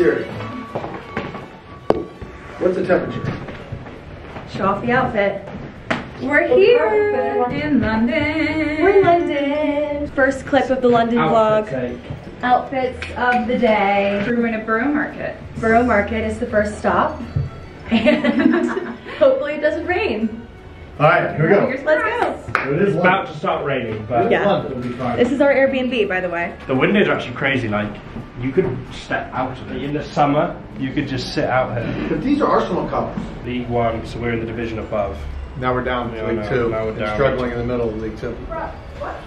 Hey Siri. What's the temperature? Show off the outfit. We're here in London. We're in London. First clip of the London vlog. Outfits of the day. We're going to Borough Market. Borough Market is the first stop. And hopefully it doesn't rain. All right, here we go. Let's go. It is It's about to start raining, but Yeah. It'll be fine. This is our Airbnb, by the way. The windows are actually crazy. Like, you could step out of it. In the summer, you could just sit out here. But these are Arsenal colors. League One, so we're in the division above. Now we're down Yeah, to League know. Two. Now we're down. struggling in the middle of League Two. Worse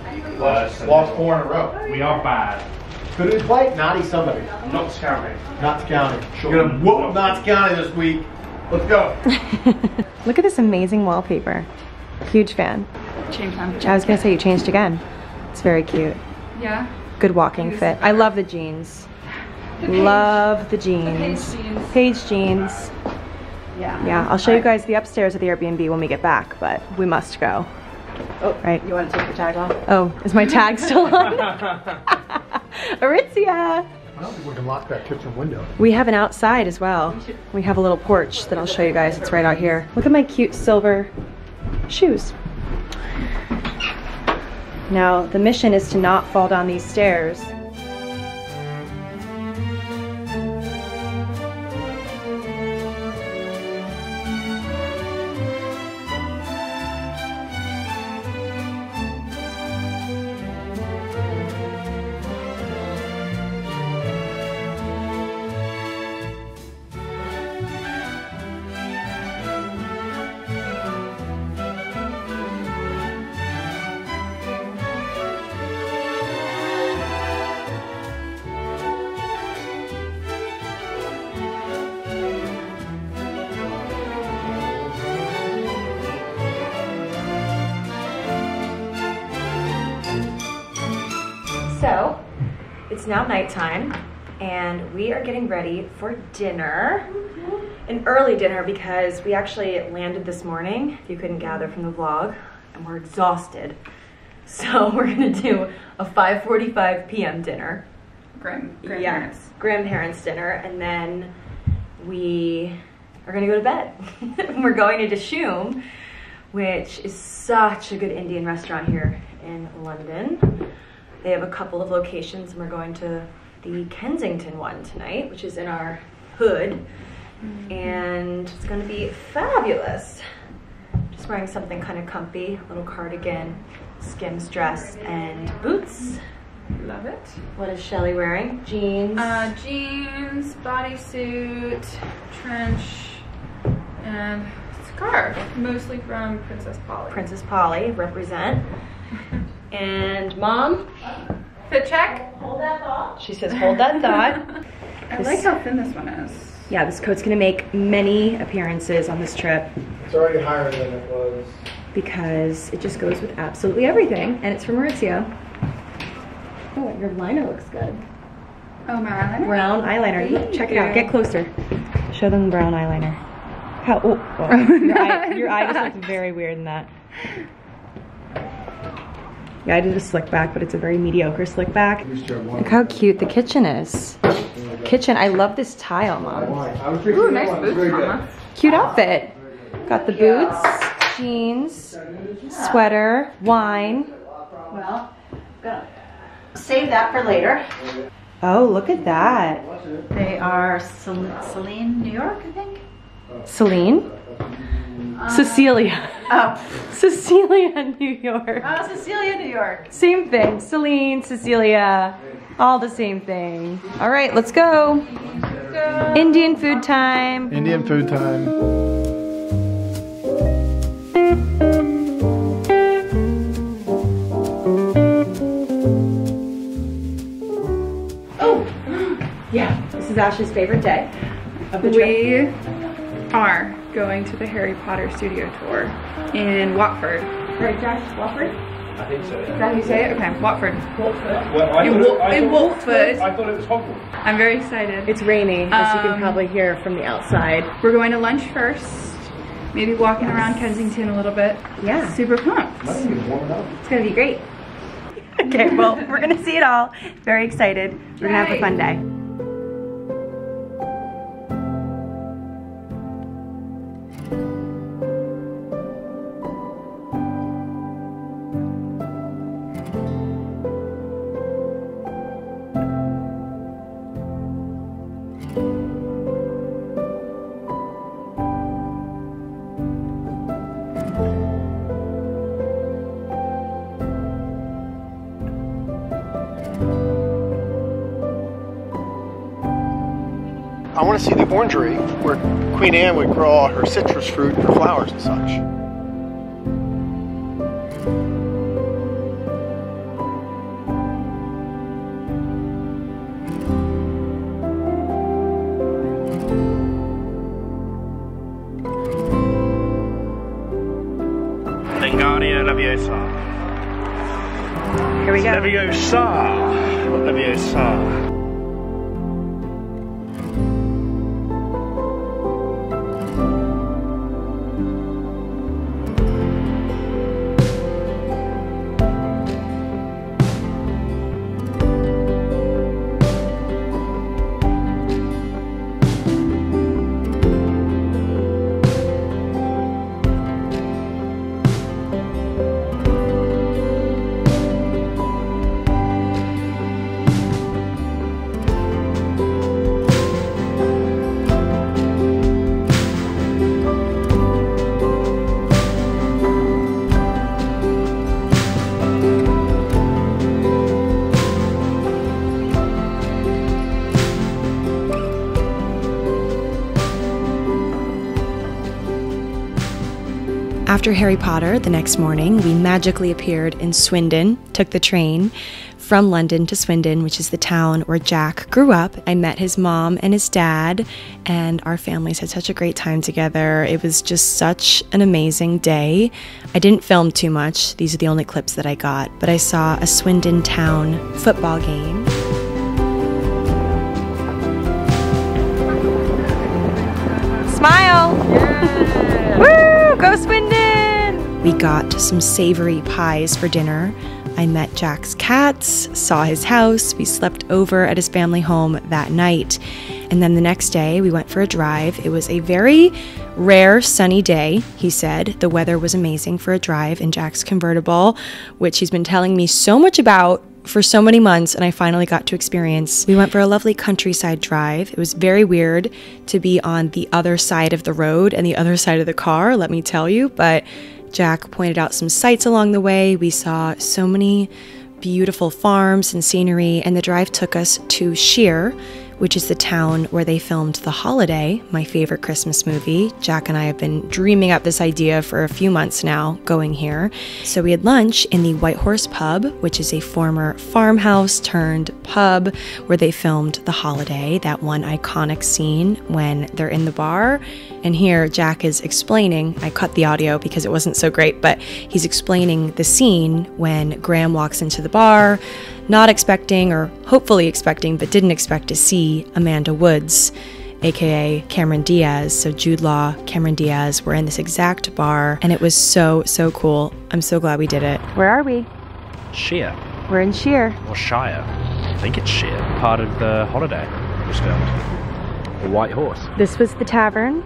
than Lost this. four in a row. We are bad. Who did we play? Notty somebody. Not County. Notts County. Sure. We're gonna whoop Notts County this week. Let's go. Look at this amazing wallpaper. Huge fan. Change time. I was gonna say you changed again. It's very cute. Yeah. Good walking fit. I love the jeans. The Paige- Love the the Paige jeans. jeans. Paige jeans. Yeah. Yeah, I'll show you guys the upstairs of the Airbnb when we get back, but we must go. Oh, right. You want to take the tag off? Oh, is my tag still on? Aritzia! I don't think we can lock that kitchen window. We have an outside as well. We have a little porch that I'll show you guys. It's right out here. Look at my cute silver shoes. Now, the mission is to not fall down these stairs. Now nighttime, and we are getting ready for dinner. An early dinner because we actually landed this morning, if you couldn't gather from the vlog, and we're exhausted. So we're gonna do a 5.45 p.m. dinner. Yeah, grandparents. grandparents dinner, and then we are gonna go to bed. we're going to Dishoom, which is such a good Indian restaurant here in London. They have a couple of locations, and we're going to the Kensington one tonight, which is in our hood, and it's gonna be fabulous. Just wearing something kind of comfy, a little cardigan, Skims dress, and boots. Love it. What is Shelly wearing? Jeans. Uh, jeans, bodysuit, trench, and scarf. Mostly from Princess Polly. Princess Polly, represent. And mom, Fit check. she says, hold that thought. I like how thin this one is. Yeah, this coat's gonna make many appearances on this trip It's already higher than it was. because it just goes with absolutely everything, and it's from Aritzia. Oh, your liner looks good. Oh, my eyeliner? Brown eyeliner. Look, Check it out. Get closer. Show them the brown eyeliner. How? Oh, oh, oh your, eye, your eye just looked very weird in that. Yeah, I did a slick back, but it's a very mediocre slick back. Look how cute the kitchen is. Kitchen, I love this tile, mom. I was drinking Ooh, that nice boots, very good. mama. Cute outfit. Got the boots, jeans, sweater, wine. Well, gonna save that for later. Oh, look at that. They are Celine, New York, I think. Celine? Uh, Cecilia. Oh, Cecilia, New York. oh, Cecilia, New York. Same thing. Celine, Cecilia, all the same thing. All right, let's go. Indian food time. Indian food time. Oh! Yeah, this is Ash's favorite day of the trip. We are going to the Harry Potter studio tour in Watford. Right, Josh, Wofford? I think so. Is that how you say it? Okay, Watford. Well, I In thought it- I in thought- Watford. I thought it was Hogwarts. I'm very excited. It's rainy, as you can Um, probably hear from the outside. We're going to lunch first. Maybe walking around Kensington a little bit. Yeah. Super pumped. Might even warm it up. It's gonna be great. Okay, well, we're gonna see it all. Very excited. We're gonna have a fun day. I want to see the orangery where Queen Anne would grow all her citrus fruit and her flowers and such. After Harry Potter, the next morning, we magically appeared in Swindon, took the train from London to Swindon, which is the town where Jack grew up. I met his mom and his dad, and our families had such a great time together. It was just such an amazing day. I didn't film too much, these are the only clips that I got, but I saw a Swindon town football game. Smile! We got some savory pies for dinner. I met Jack's cats, saw his house. We slept over at his family home that night. And then the next day, we went for a drive. It was a very rare sunny day, he said. The weather was amazing for a drive in Jack's convertible, which he's been telling me so much about for so many months and I finally got to experience. We went for a lovely countryside drive. It was very weird to be on the other side of the road and the other side of the car, let me tell you, but Jack pointed out some sights along the way. We saw so many beautiful farms and scenery, and the drive took us to Shere, which is the town where they filmed The Holiday, my favorite Christmas movie. Jack and I have been dreaming up this idea for a few months now, going here. So we had lunch in the White Horse Pub, which is a former farmhouse turned pub where they filmed The Holiday, that one iconic scene when they're in the bar. And here Jack is explaining, I cut the audio because it wasn't so great, but he's explaining the scene when Graham walks into the bar, not expecting or hopefully expecting, but didn't expect to see Amanda Woods, aka Cameron Diaz. So Jude Law, Cameron Diaz were in this exact bar, and it was so, so cool. I'm so glad we did it. Where are we? Shere. We're in Shere. Or Shire. I think it's Shere. Part of the holiday was filmed. The White Horse. This was the tavern,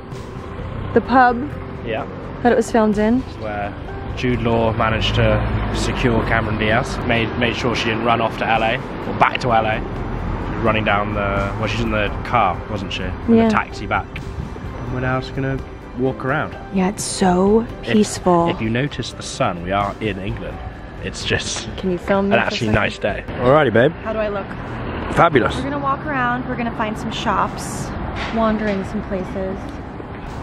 the pub Yeah. that it was filmed in. Where Jude Law managed to secure Cameron Diaz. Made made sure she didn't run off to LA or back to LA. She was running down the well, she's in the car, wasn't she? In Yeah. the taxi back. And we're now just gonna walk around. Yeah, it's so peaceful. If, you notice the sun, we are in England. It's just Can you film an me? for a actually nice day. Alrighty, babe. How do I look? Fabulous. We're gonna walk around. We're gonna find some shops, wandering some places.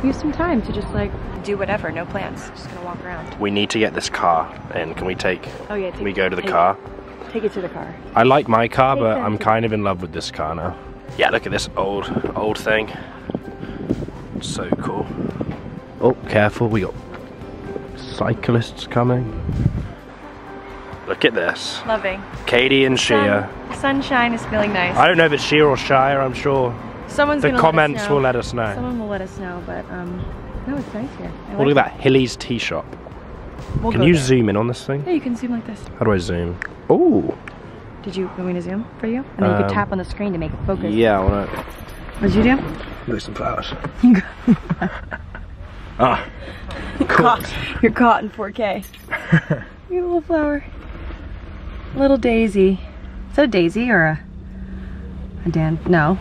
Use some time to just like do whatever. No plans. Just gonna walk around. We need to get this car and Can we take? Oh yeah. Can we go to the take car? Take it to the car. I like my car, but I'm kind of in love with this car now. Yeah, look at this old, old thing. So cool. Oh, careful, we got cyclists coming. Look at this. Loving. Katie and Shia. Sun, sunshine is feeling nice. I don't know if it's Shia or Shire, I'm sure. Someone's The gonna comments let us know. will let us know. Someone will let us know, but um, no, it's nice here. I Oh, like look at that, Hilly's Tea Shop. We'll Can you there. zoom in on this thing? Yeah, you can zoom like this. How do I zoom? Oh, Did you want me to zoom for you? And then you Um, could tap on the screen to make it focus. yeah, I wanna What did you do? look at some flowers. ah, cool. Caught. You're caught in 4K. you little flower. Little daisy. Is that a daisy or a a dan? No.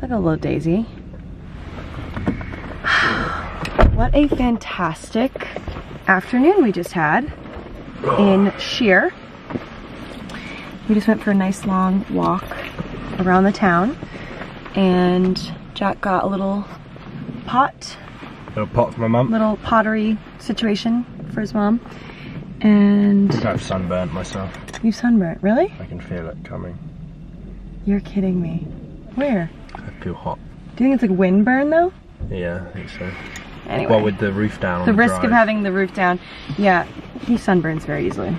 Like a little daisy. What a fantastic afternoon we just had in Shere. We just went for a nice long walk around the town. And Jack got a little pot, Little pot for my mum. little pottery situation for his mom. And I've sunburnt myself. you sunburnt, really? I can feel it coming. You're kidding me. Where? I feel hot. Do you think it's like wind burn though? Yeah, I think so. Anyway. Well, with the roof down. on the risk drive. of having the roof down. Yeah, he sunburns very easily.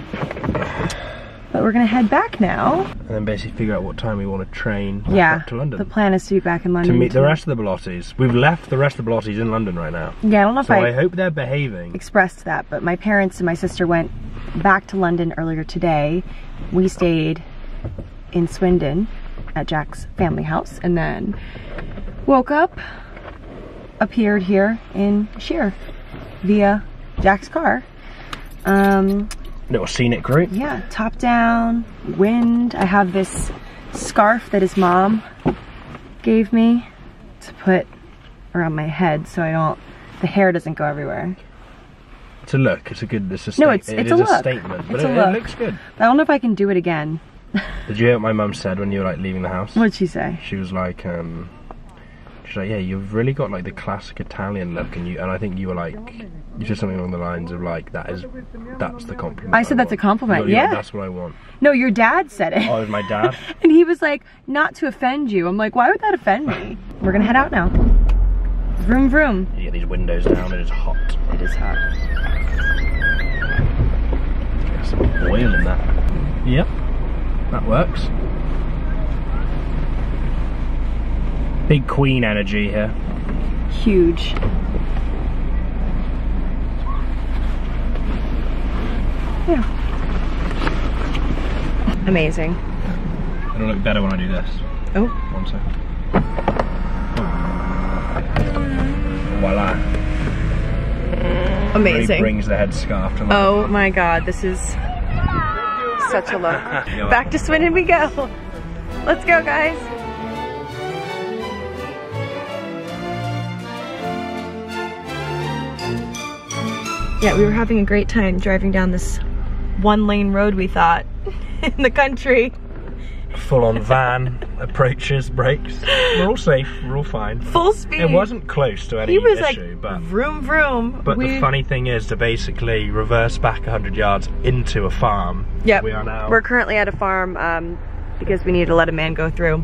But we're gonna head back now. And then basically figure out what time we want to train back yeah, to London. the plan is to be back in London. to meet the rest of the Bellottes. We've left the rest of the Bellottes in London right now. Yeah, I don't know if So I, I hope they're behaving. expressed that, but my parents and my sister went back to London earlier today. We stayed in Swindon at Jack's family house and then woke up, appeared here in Shere via Jack's car. Um, Little scenic route. yeah, top down, wind. I have this scarf that his mom gave me to put around my head so I don't, the hair doesn't go everywhere. It's a look. It's a good. It's a No, it's- it it's is a look. statement, but It's it, a it looks good. I don't know if I can do it again. Did you hear what my mum said when you were like leaving the house? What'd she say? She was like, um, she's like, yeah, you've really got like the classic Italian look, and you, and I think you were like, you said something along the lines of like, that is, that's the compliment. I said that's a compliment, You're like, yeah. that's what I want. No, your dad said it. Oh, it was my dad. And he was like, not to offend you. I'm like, why would that offend me? We're gonna head out now. Vroom vroom. you get these windows down, it's hot. It is hot. Some oil in that. Yep, that works. Big Queen energy here. Huge. Yeah. Amazing. It'll look better when I do this. Oh, One sec. Voila. Really amazing. brings the headscarf to life. Oh my god, this is such a look. Back to Swindon we go. Let's go, guys. Yeah, we were having a great time driving down this one lane road we thought in the country. Full on van, approaches, brakes. We're all safe, we're all fine. Full speed. It wasn't close to any He was issue, like but vroom vroom. but we, the funny thing is to basically reverse back 100 yards into a farm. Yep. We are now. We're currently at a farm um, because we needed to let a man go through.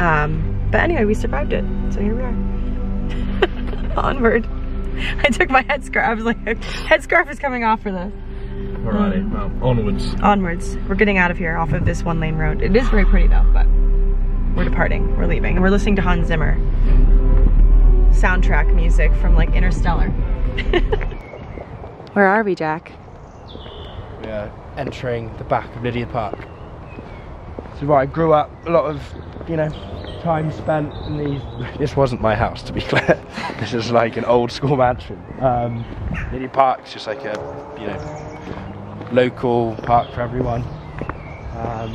Um, but anyway, we survived it. So here we are. Onward. I took my headscarf. I was like, headscarf is coming off for this. Alrighty, well, onwards. Onwards. We're getting out of here off of this one lane road. It is very pretty though, but we're departing. We're leaving. And we're listening to Hans Zimmer soundtrack music from like Interstellar. Where are we, Jack? We are entering the back of Lydiard Park. So where I grew up, a lot of, you know, time spent in these. This wasn't my house, to be clear. this is like an old school mansion. Um, Lydiard Park's just like a, you know, local park for everyone. Um,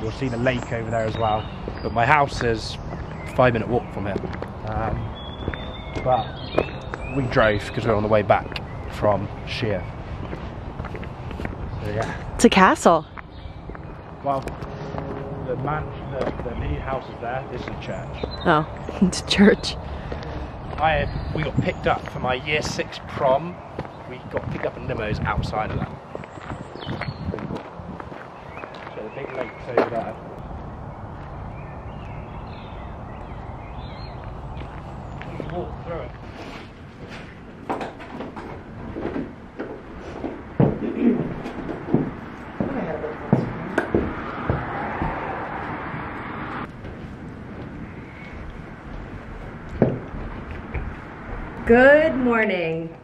you'll see the lake over there as well. But my house is a five minute walk from here. Um, but we drove because we were on the way back from Shere. So yeah. It's a castle. Well, the man, the, the new house is there. This is a church. Oh, it's a church. I we got picked up for my year six prom. We got picked up in limos outside of that. Pretty cool. So the big lake's over there. Good morning.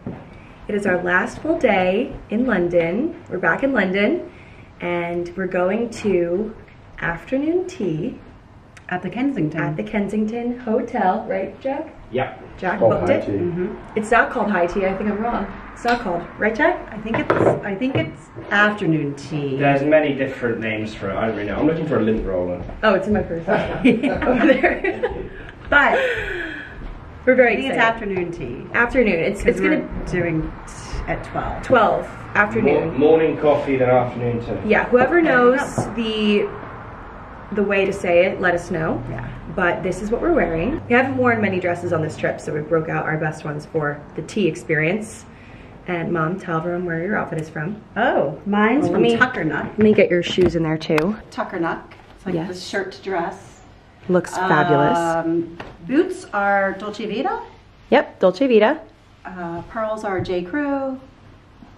It is our last full day in London. We're back in London and we're going to afternoon tea At the Kensington. at the Kensington Hotel, right, Jack? Yeah. Jack Called booked high it. tea. Mhm. It's not called high tea. I think I'm wrong. It's not called, right, Jack? I think it's I think it's afternoon tea. There's many different names for it. I don't really know. I'm looking for a lint roller. Oh, it's in my purse over there. but we're very I think it's afternoon tea. afternoon. It's it's Because gonna we're doing t- at twelve. 12 afternoon. morning coffee, then afternoon tea. Yeah, whoever knows the the way to say it, let us know. Yeah. But this is what we're wearing. We haven't worn many dresses on this trip, so we broke out our best ones for the tea experience. And mom, tell everyone where your outfit is from. Oh, mine's Well, let from me- Tuckernuck. Let me get your shoes in there too. Tuckernuck. It's like Yes. the shirt dress. Looks fabulous. Um, boots are Dolce Vita. Yep, Dolce Vita. Uh, pearls are J. Crew.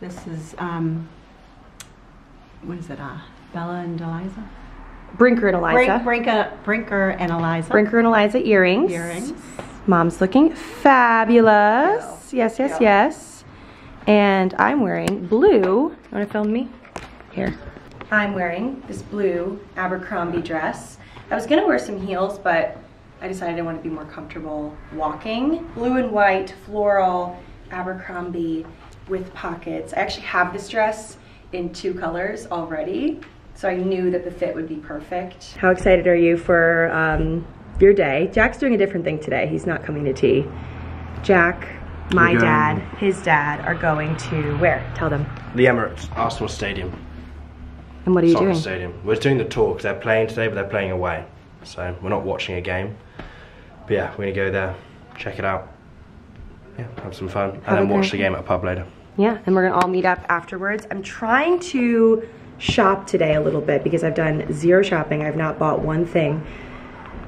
This is, um, what is it? Uh, Bella and Eliza? Brinker and Eliza. Brink, Brinka, Brinker and Eliza. Brinker and Eliza earrings. Earrings. Mom's looking fabulous. Yes, yes, yes. And I'm wearing blue. You Want to film me? Here. I'm wearing this blue Abercrombie dress. I was gonna wear some heels, but I decided I want to be more comfortable walking. Blue and white floral Abercrombie with pockets. I actually have this dress in two colors already, so I knew that the fit would be perfect. How excited are you for um, your day? Jack's doing a different thing today. He's not coming to tea. Jack, my dad, his dad are going to where? Tell them. The Emirates, Arsenal Stadium, And what are you soccer doing? stadium. We're doing the tour because they're playing today, but they're playing away. So we're not watching a game. But yeah, we're gonna go there, check it out. Yeah, have some fun, and Have a then watch the game at a pub later. Yeah, and we're gonna all meet up afterwards. I'm trying to shop today a little bit because I've done zero shopping. I've not bought one thing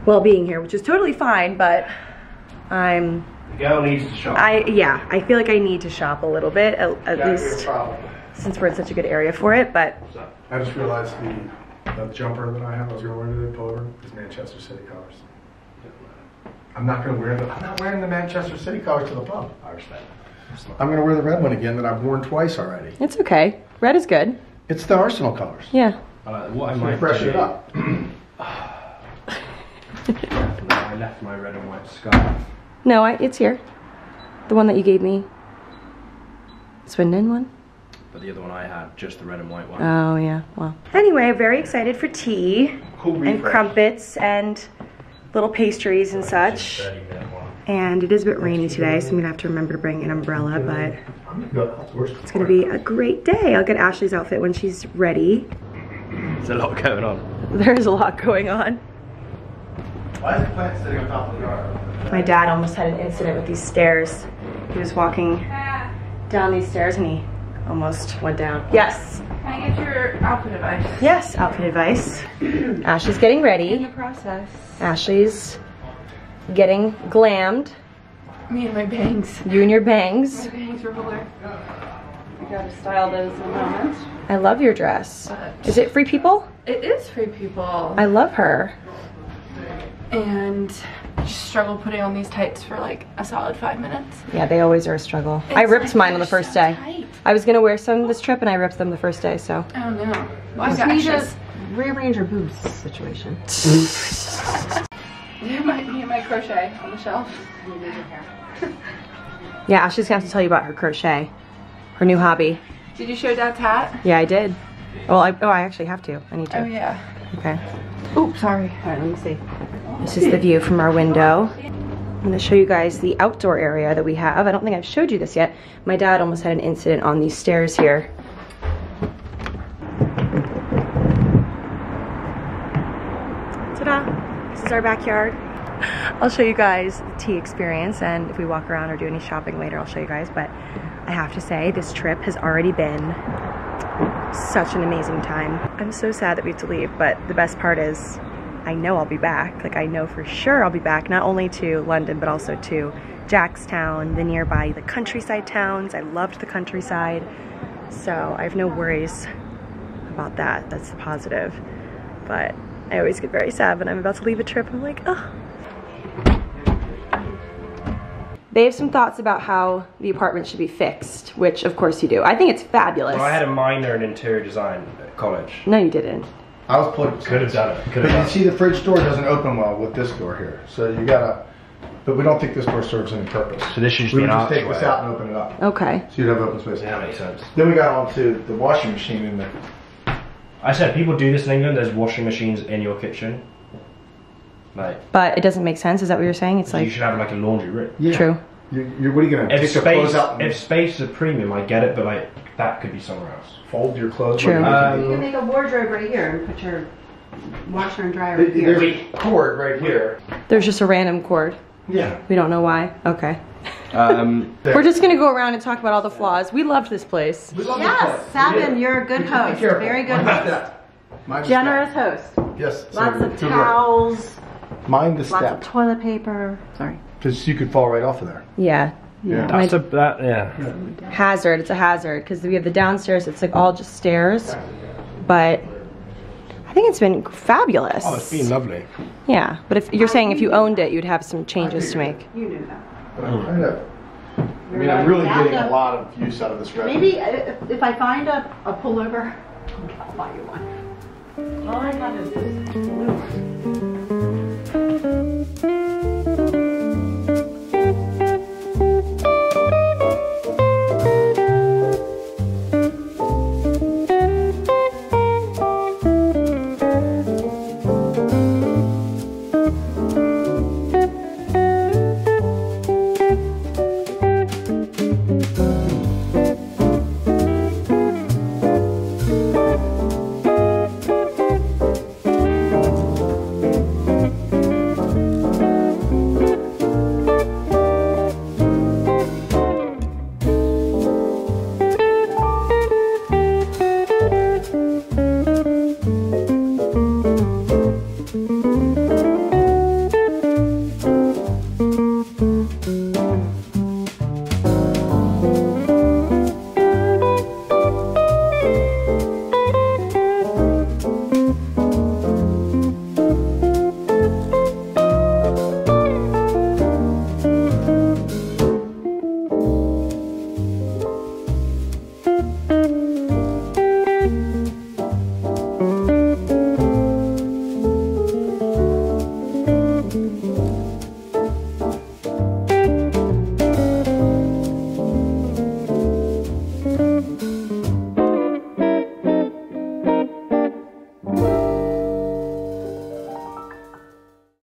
while being here, which is totally fine, but I'm, The girl needs to shop. I, yeah, I feel like I need to shop a little bit, at, at That'd be a least since we're in such a good area for it, but I just realized the, the jumper that I have, I was gonna wear to the pullover, is Manchester City colors. I'm not gonna wear the, I'm not wearing the Manchester City colors to the pub. I respect. I'm gonna wear the red one again that I've worn twice already. it's okay. Red is good. It's the Arsenal colors. Yeah. I like what I might gonna freshen it up. No, I left my red and white scarf. No, I, it's here. The one that you gave me. Swindon one? But the other one I had, just the red and white one. Oh, yeah. Well. Anyway, very excited for tea Cool and crumpets and little pastries and such. 30 minute one. And it is a bit rainy today, so I'm gonna have to remember to bring an umbrella, but I'm gonna go outdoors. it's gonna be a great day. I'll get Ashley's outfit when she's ready. There's a lot going on. There's a lot going on. Why is the plant sitting on top of the yard? My dad almost had an incident with these stairs. He was walking down these stairs and he almost went down. Yes. Can I get your outfit advice? Yes, outfit advice. Ashley's getting ready. In ready. the process. Ashley's getting glammed. Me and my bangs. You and your bangs. My bangs were fuller. I gotta style those in a moment. I love your dress. But Is it free people? it is free people. I love her. and just struggle putting on these tights for like a solid five minutes. Yeah, they always are a struggle. I ripped like mine on the first so day. tight. I was gonna wear some this trip and I ripped them the first day, so. Oh no. Well, I Just got need to just rearrange your boobs situation. my, might and my crochet on the shelf. Yeah, Ashley's gonna have to tell you about her crochet. Her new hobby. Did you show Dad's hat? Yeah, I did. Well, I, oh, I actually have to. I need to. Oh yeah. Okay. Oops, sorry. All right, let me see. This is the view from our window. I'm gonna show you guys the outdoor area that we have. I don't think I've showed you this yet. My dad almost had an incident on these stairs here. Ta-da! This is our backyard. I'll show you guys the tea experience and if we walk around or do any shopping later, I'll show you guys. But I have to say, this trip has already been such an amazing time. I'm so sad that we have to leave, but the best part is I know I'll be back. Like I know for sure I'll be back, not only to London, but also to Jackstown, the nearby, the countryside towns. I loved the countryside. So I have no worries about that. That's the positive. But I always get very sad when I'm about to leave a trip. I'm like, oh. They have some thoughts about how the apartment should be fixed, which of course you do. I think it's fabulous. Well, I had a minor in interior design at college. no, you didn't. I was plugged. Could have done it. Could have you done it. see the fridge door doesn't open well with this door here. So you gotta, but we don't think this door serves any purpose. So this should just We be would an just take this out and open it up. Okay. So you'd have open space. Yeah, that makes sense. Then we got onto the washing machine in the, I said people do this in England. There's washing machines in your kitchen. Like But it doesn't make sense. Is that what you're saying? It's like you should have like a laundry room. yeah. true. You, you, what are you gonna If take your clothes space, if space is a premium, I get it, but like that could be somewhere else. fold your clothes? True. What do you You can Um, make a wardrobe right here and put your washer and dryer right There's here. a cord right here. There's just a random cord. Yeah. We don't know why. Okay. Um, We're just gonna go around and talk about all the flaws. We loved this place. We love this Yes, place. Sabin, you're a good Just be host. careful. Very good Mind host. that. Mind Generous step. host. Yes. Lots Sabin, of to the right. towels, Mind the lots of step. toilet paper. Sorry. Because you could fall right off of there. Yeah. Yeah. that's a that yeah. Hazard. It's a hazard because we have the downstairs. It's like all just stairs, but I think it's been fabulous. Oh, it's been lovely. Yeah, but if you're saying if you owned it, you'd have some changes to make. You knew that but I'm hmm. kind of, I mean, I'm really getting a lot of use out of this revenue. Maybe if, if I find a, a pullover, I'll buy you one. All I got is this blue one.